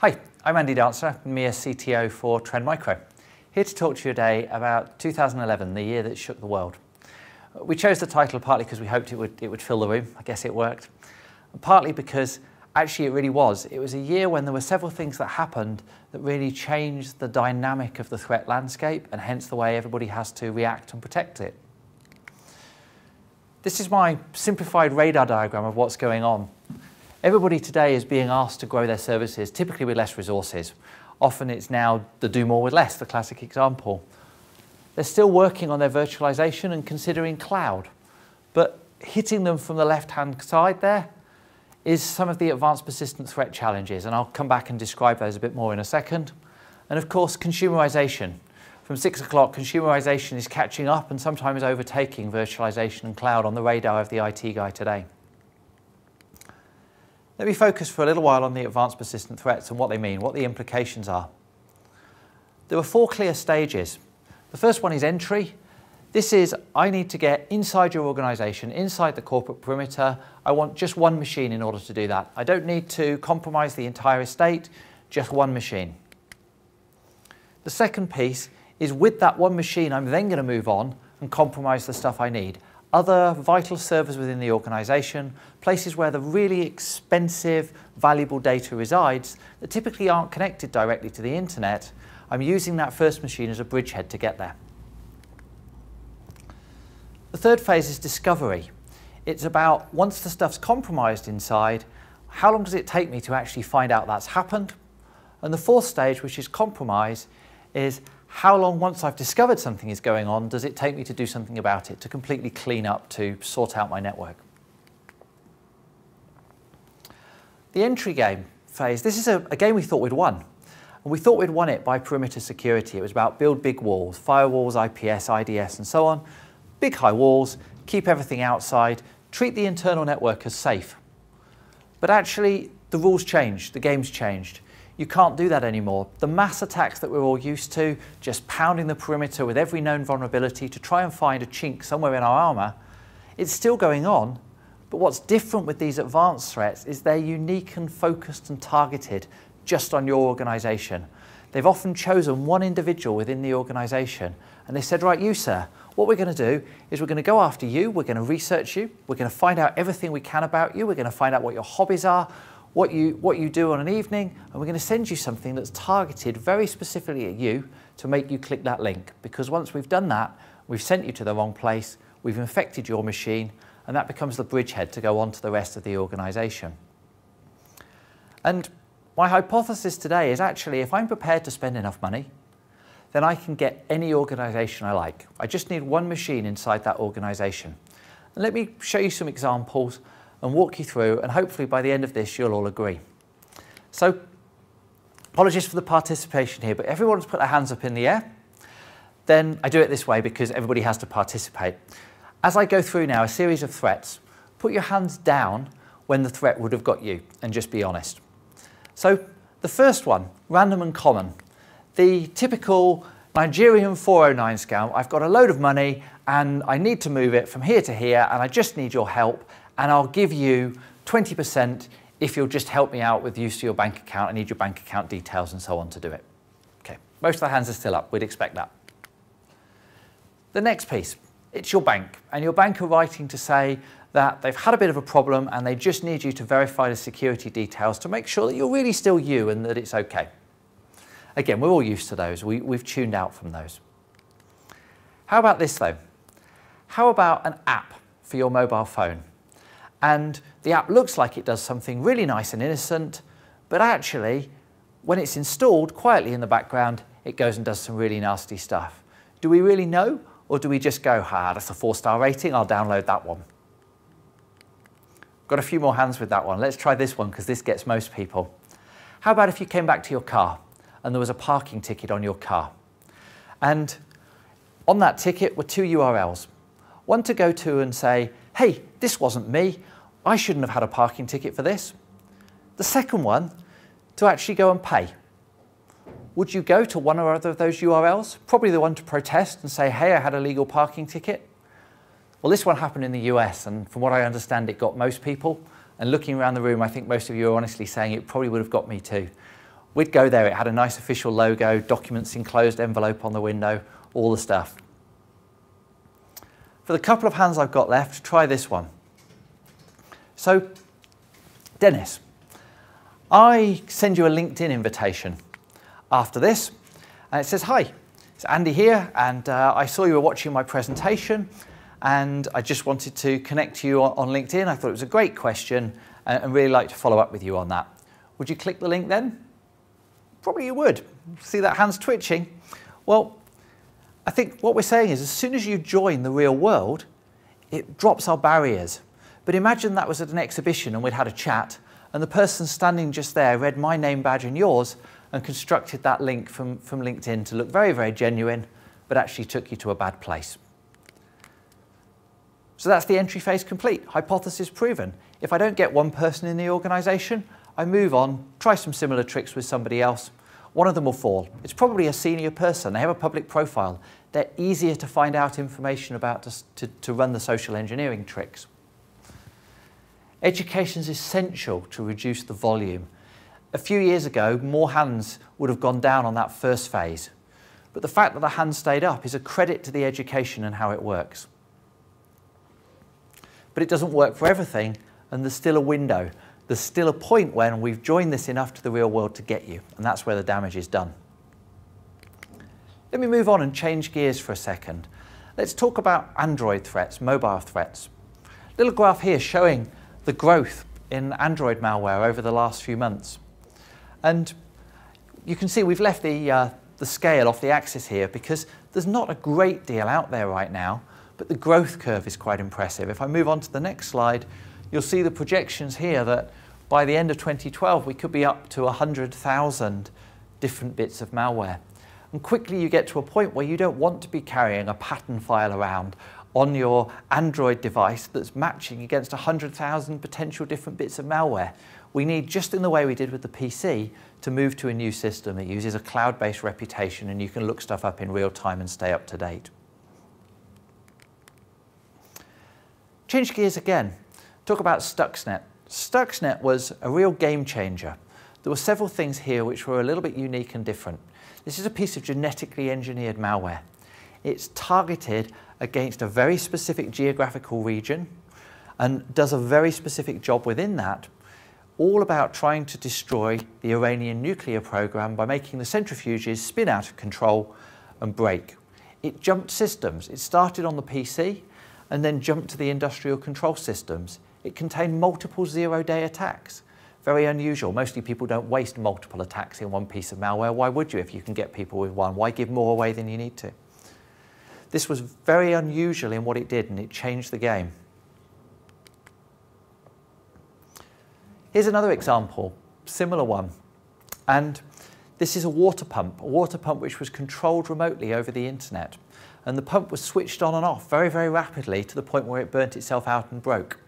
Hi, I'm Andy Dancer, EMEA CTO for Trend Micro. Here to talk to you today about 2011, the year that shook the world. We chose the title partly because we hoped it would, it would fill the room. I guess it worked. And partly because actually it really was. It was a year when there were several things that happened that really changed the dynamic of the threat landscape and hence the way everybody has to react and protect it. This is my simplified radar diagram of what's going on. Everybody today is being asked to grow their services, typically with less resources. Often it's now the do more with less, the classic example. They're still working on their virtualization and considering cloud, but hitting them from the left-hand side there is some of the advanced persistent threat challenges, and I'll come back and describe those a bit more in a second. And of course, consumerization. From six o'clock, consumerization is catching up and sometimes overtaking virtualization and cloud on the radar of the IT guy today. Let me focus for a little while on the advanced persistent threats and what they mean, what the implications are. There are four clear stages. The first one is entry. This is, I need to get inside your organization, inside the corporate perimeter. I want just one machine in order to do that. I don't need to compromise the entire estate, just one machine. The second piece is with that one machine, I'm then going to move on and compromise the stuff I need other vital servers within the organization, places where the really expensive, valuable data resides that typically aren't connected directly to the internet, I'm using that first machine as a bridgehead to get there. The third phase is discovery. It's about once the stuff's compromised inside, how long does it take me to actually find out that's happened? And the fourth stage, which is compromise, is how long, once I've discovered something is going on, does it take me to do something about it, to completely clean up, to sort out my network? The entry game phase, this is a, a game we thought we'd won. And we thought we'd won it by perimeter security. It was about build big walls, firewalls, IPS, IDS, and so on. Big high walls, keep everything outside, treat the internal network as safe. But actually, the rules changed, the game's changed. You can't do that anymore. The mass attacks that we're all used to, just pounding the perimeter with every known vulnerability to try and find a chink somewhere in our armor, it's still going on. But what's different with these advanced threats is they're unique and focused and targeted just on your organization. They've often chosen one individual within the organization and they said, right, you, sir, what we're going to do is we're going to go after you, we're going to research you, we're going to find out everything we can about you, we're going to find out what your hobbies are, what you, what you do on an evening, and we're going to send you something that's targeted very specifically at you to make you click that link. Because once we've done that, we've sent you to the wrong place, we've infected your machine, and that becomes the bridgehead to go on to the rest of the organization. And my hypothesis today is actually if I'm prepared to spend enough money, then I can get any organization I like. I just need one machine inside that organization. And let me show you some examples and walk you through, and hopefully by the end of this, you'll all agree. So, apologies for the participation here, but everyone's put their hands up in the air. Then I do it this way because everybody has to participate. As I go through now a series of threats, put your hands down when the threat would have got you, and just be honest. So, the first one, random and common. The typical Nigerian 409 scam, I've got a load of money and I need to move it from here to here and I just need your help and I'll give you 20% if you'll just help me out with use of your bank account. I need your bank account details and so on to do it. Okay, most of the hands are still up. We'd expect that. The next piece, it's your bank. And your bank are writing to say that they've had a bit of a problem and they just need you to verify the security details to make sure that you're really still you and that it's okay. Again, we're all used to those. We, we've tuned out from those. How about this though? How about an app for your mobile phone? And the app looks like it does something really nice and innocent, but actually, when it's installed quietly in the background, it goes and does some really nasty stuff. Do we really know, or do we just go, ah, that's a four-star rating, I'll download that one? Got a few more hands with that one. Let's try this one, because this gets most people. How about if you came back to your car, and there was a parking ticket on your car? And on that ticket were two URLs. One to go to and say, hey, this wasn't me. I shouldn't have had a parking ticket for this. The second one, to actually go and pay. Would you go to one or other of those URLs? Probably the one to protest and say, hey, I had a legal parking ticket. Well, this one happened in the US, and from what I understand, it got most people. And looking around the room, I think most of you are honestly saying it probably would have got me too. We'd go there, it had a nice official logo, documents enclosed envelope on the window, all the stuff. For the couple of hands I've got left, try this one. So, Dennis, I send you a LinkedIn invitation after this, and it says, Hi, it's Andy here, and uh, I saw you were watching my presentation, and I just wanted to connect to you on, LinkedIn. I thought it was a great question, and, and really like to follow up with you on that. Would you click the link then? Probably you would. See that hand's twitching? Well, I think what we're saying is as soon as you join the real world, it drops our barriers. But imagine that was at an exhibition and we'd had a chat and the person standing just there read my name badge and yours and constructed that link from, from LinkedIn to look very, very genuine, but actually took you to a bad place. So that's the entry phase complete, hypothesis proven. If I don't get one person in the organization, I move on, try some similar tricks with somebody else. One of them will fall. It's probably a senior person. They have a public profile they're easier to find out information about to, to, to run the social engineering tricks. Education is essential to reduce the volume. A few years ago, more hands would have gone down on that first phase. But the fact that the hands stayed up is a credit to the education and how it works. But it doesn't work for everything, and there's still a window. There's still a point when we've joined this enough to the real world to get you, and that's where the damage is done. Let me move on and change gears for a second. Let's talk about Android threats, mobile threats. Little graph here showing the growth in Android malware over the last few months. And you can see we've left the, uh, the scale off the axis here because there's not a great deal out there right now, but the growth curve is quite impressive. If I move on to the next slide, you'll see the projections here that by the end of 2012, we could be up to 100,000 different bits of malware. And quickly you get to a point where you don't want to be carrying a pattern file around on your Android device that's matching against 100,000 potential different bits of malware. We need, just in the way we did with the PC, to move to a new system. that uses a cloud-based reputation and you can look stuff up in real time and stay up to date. Change gears again. Talk about Stuxnet. Stuxnet was a real game changer. There were several things here which were a little bit unique and different. This is a piece of genetically engineered malware. It's targeted against a very specific geographical region and does a very specific job within that, all about trying to destroy the Iranian nuclear program by making the centrifuges spin out of control and break. It jumped systems. It started on the PC and then jumped to the industrial control systems. It contained multiple zero-day attacks. Very unusual. Mostly people don't waste multiple attacks in one piece of malware. Why would you if you can get people with one? Why give more away than you need to? This was very unusual in what it did and it changed the game. Here's another example, similar one. And this is a water pump, a water pump which was controlled remotely over the internet. And the pump was switched on and off very, very rapidly to the point where it burnt itself out and broke.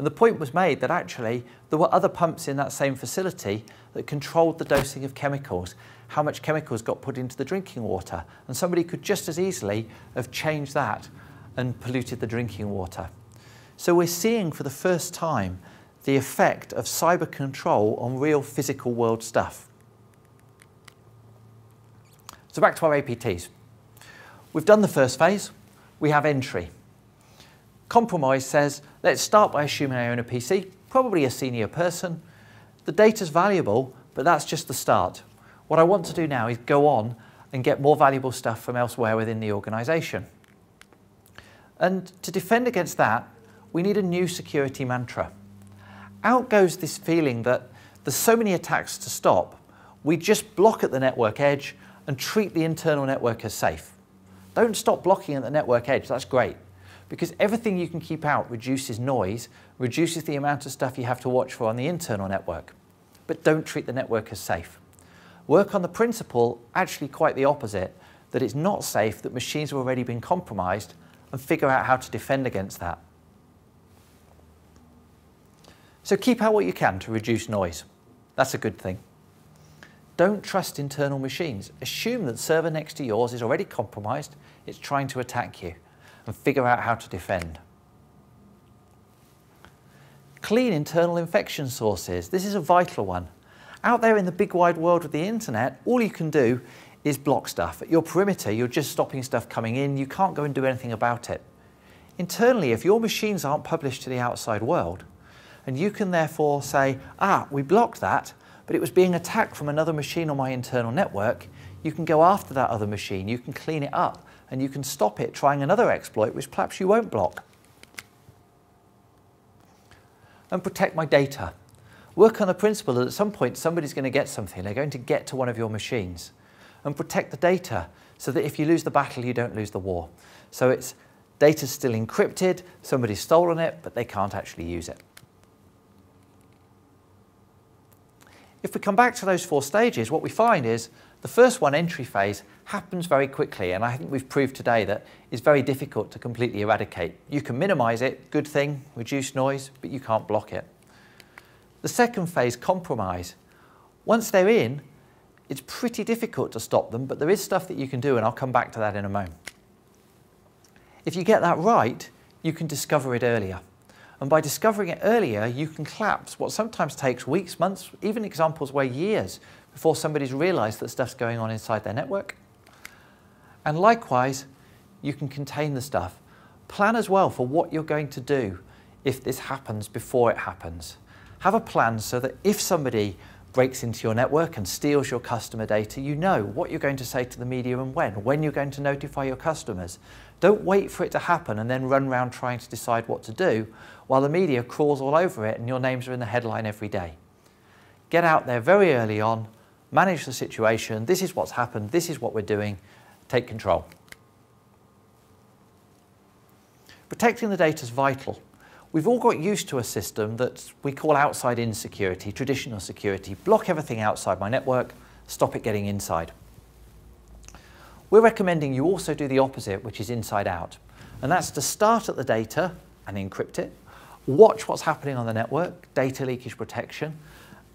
And the point was made that actually there were other pumps in that same facility that controlled the dosing of chemicals, how much chemicals got put into the drinking water. And somebody could just as easily have changed that and polluted the drinking water. So we're seeing for the first time the effect of cyber control on real physical world stuff. So back to our APTs. We've done the first phase, we have entry. Compromise says, let's start by assuming I own a PC, probably a senior person. The data's valuable, but that's just the start. What I want to do now is go on and get more valuable stuff from elsewhere within the organization. And to defend against that, we need a new security mantra. Out goes this feeling that there's so many attacks to stop, we just block at the network edge and treat the internal network as safe. Don't stop blocking at the network edge, that's great because everything you can keep out reduces noise, reduces the amount of stuff you have to watch for on the internal network. But don't treat the network as safe. Work on the principle, actually quite the opposite, that it's not safe, that machines have already been compromised, and figure out how to defend against that. So keep out what you can to reduce noise. That's a good thing. Don't trust internal machines. Assume that server next to yours is already compromised, it's trying to attack you and figure out how to defend. Clean internal infection sources. This is a vital one. Out there in the big wide world of the internet, all you can do is block stuff. At your perimeter, you're just stopping stuff coming in. You can't go and do anything about it. Internally, if your machines aren't published to the outside world, and you can therefore say, ah, we blocked that, but it was being attacked from another machine on my internal network, you can go after that other machine, you can clean it up, and you can stop it trying another exploit which perhaps you won't block. And protect my data. Work on the principle that at some point somebody's going to get something, they're going to get to one of your machines. And protect the data so that if you lose the battle, you don't lose the war. So it's data's still encrypted, somebody's stolen it, but they can't actually use it. If we come back to those four stages, what we find is the first one, entry phase, happens very quickly, and I think we've proved today that it's very difficult to completely eradicate. You can minimize it, good thing, reduce noise, but you can't block it. The second phase, compromise. Once they're in, it's pretty difficult to stop them, but there is stuff that you can do, and I'll come back to that in a moment. If you get that right, you can discover it earlier. And by discovering it earlier, you can collapse what sometimes takes weeks, months, even examples where years before somebody's realized that stuff's going on inside their network. And likewise, you can contain the stuff. Plan as well for what you're going to do if this happens before it happens. Have a plan so that if somebody breaks into your network and steals your customer data, you know what you're going to say to the media and when, when you're going to notify your customers. Don't wait for it to happen and then run around trying to decide what to do while the media crawls all over it and your names are in the headline every day. Get out there very early on, manage the situation, this is what's happened, this is what we're doing, take control. Protecting the data is vital. We've all got used to a system that we call outside-in security, traditional security. Block everything outside my network, stop it getting inside. We're recommending you also do the opposite, which is inside out. And that's to start at the data and encrypt it, watch what's happening on the network, data leakage protection,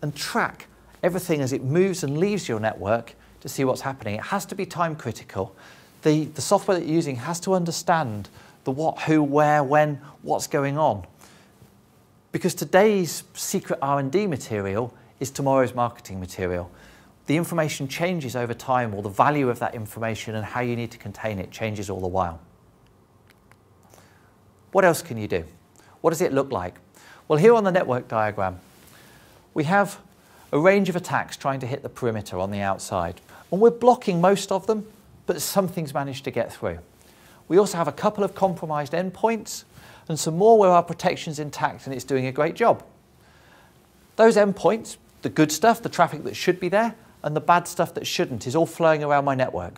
and track everything as it moves and leaves your network to see what's happening. It has to be time critical. The, the software that you're using has to understand the what, who, where, when, what's going on. Because today's secret R&D material is tomorrow's marketing material. The information changes over time or the value of that information and how you need to contain it changes all the while. What else can you do? What does it look like? Well, here on the network diagram, we have a range of attacks trying to hit the perimeter on the outside. And we're blocking most of them, but something's managed to get through. We also have a couple of compromised endpoints and some more where our protection's intact and it's doing a great job. Those endpoints, the good stuff, the traffic that should be there, and the bad stuff that shouldn't is all flowing around my network.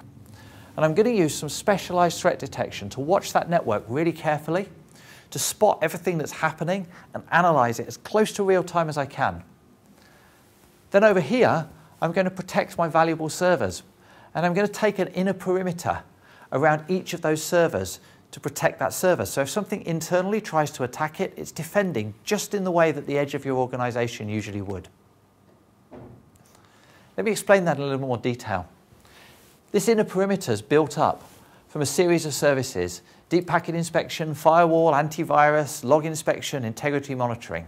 And I'm going to use some specialized threat detection to watch that network really carefully, to spot everything that's happening and analyze it as close to real time as I can. Then over here, I'm going to protect my valuable servers. And I'm going to take an inner perimeter around each of those servers to protect that server. So if something internally tries to attack it, it's defending just in the way that the edge of your organization usually would. Let me explain that in a little more detail. This inner perimeter is built up from a series of services, deep packet inspection, firewall, antivirus, log inspection, integrity monitoring.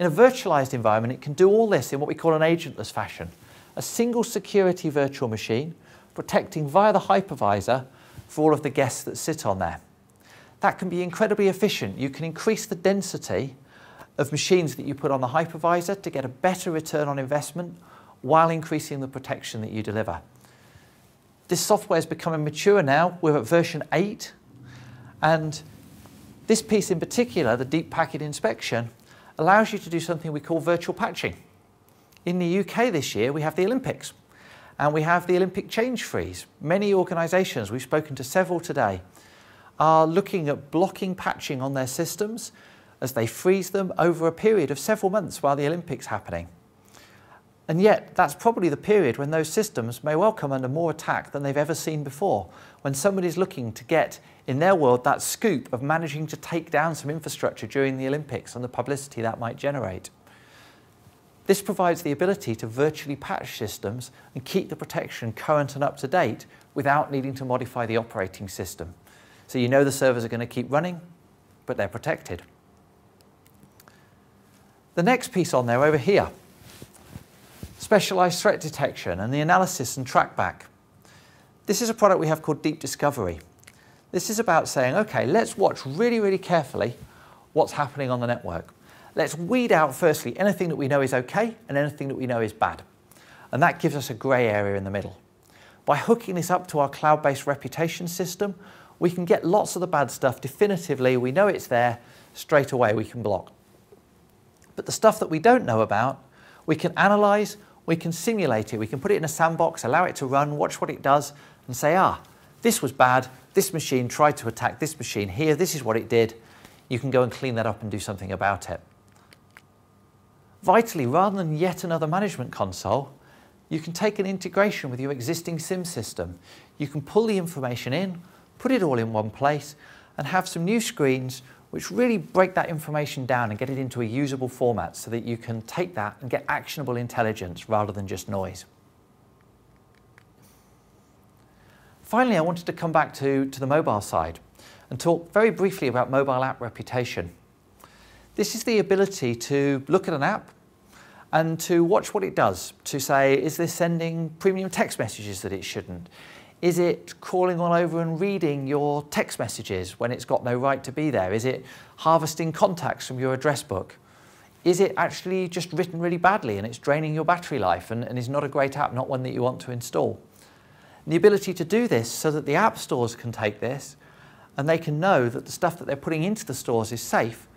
In a virtualized environment, it can do all this in what we call an agentless fashion. A single security virtual machine protecting via the hypervisor for all of the guests that sit on there. That can be incredibly efficient. You can increase the density of machines that you put on the hypervisor to get a better return on investment while increasing the protection that you deliver. This software is becoming mature now. We're at version 8. And this piece in particular, the deep packet inspection, allows you to do something we call virtual patching. In the UK this year, we have the Olympics and we have the Olympic change freeze. Many organisations, we've spoken to several today, are looking at blocking patching on their systems as they freeze them over a period of several months while the Olympics happening. And yet, that's probably the period when those systems may well come under more attack than they've ever seen before, when somebody's looking to get, in their world, that scoop of managing to take down some infrastructure during the Olympics and the publicity that might generate. This provides the ability to virtually patch systems and keep the protection current and up to date without needing to modify the operating system. So you know the servers are going to keep running, but they're protected. The next piece on there over here, specialized threat detection and the analysis and trackback. This is a product we have called Deep Discovery. This is about saying, okay, let's watch really, really carefully what's happening on the network. Let's weed out firstly anything that we know is okay and anything that we know is bad. And that gives us a grey area in the middle. By hooking this up to our cloud-based reputation system, we can get lots of the bad stuff definitively. We know it's there, straight away we can block. But the stuff that we don't know about, we can analyze, we can simulate it, we can put it in a sandbox, allow it to run, watch what it does, and say, ah, this was bad, this machine tried to attack this machine here, this is what it did. You can go and clean that up and do something about it. Vitally, rather than yet another management console, you can take an integration with your existing SIEM system. You can pull the information in, put it all in one place, and have some new screens which really break that information down and get it into a usable format so that you can take that and get actionable intelligence rather than just noise. Finally, I wanted to come back to, to the mobile side and talk very briefly about mobile app reputation. This is the ability to look at an app and to watch what it does, to say, is this sending premium text messages that it shouldn't? Is it crawling all over and reading your text messages when it's got no right to be there? Is it harvesting contacts from your address book? Is it actually just written really badly and it's draining your battery life and, and is not a great app, not one that you want to install? The ability to do this so that the app stores can take this and they can know that the stuff that they're putting into the stores is safe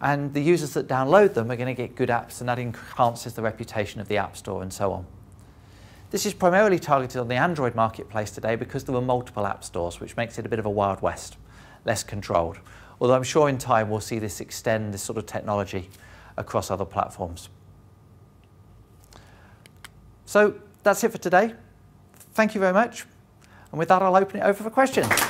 and the users that download them are going to get good apps and that enhances the reputation of the App Store and so on. This is primarily targeted on the Android marketplace today because there were multiple app stores, which makes it a bit of a wild west, less controlled. Although I'm sure in time we'll see this extend this sort of technology across other platforms. So that's it for today. Thank you very much. And with that, I'll open it over for questions.